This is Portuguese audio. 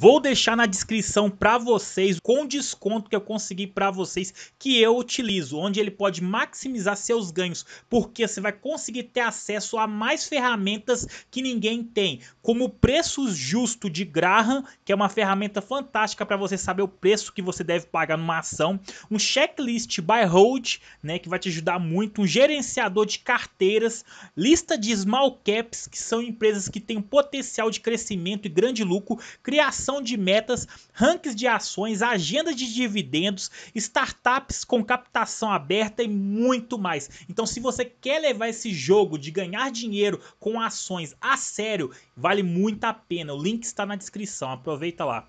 Vou deixar na descrição para vocês com desconto que eu consegui para vocês que eu utilizo, onde ele pode maximizar seus ganhos, porque você vai conseguir ter acesso a mais ferramentas que ninguém tem, como o preço justo de Graham, que é uma ferramenta fantástica para você saber o preço que você deve pagar numa ação, um checklist by hold, né, que vai te ajudar muito, um gerenciador de carteiras, lista de small caps, que são empresas que têm potencial de crescimento e grande lucro, criação de metas, rankings de ações, agenda de dividendos, startups com captação aberta e muito mais. Então se você quer levar esse jogo de ganhar dinheiro com ações a sério, vale muito a pena. O link está na descrição, aproveita lá.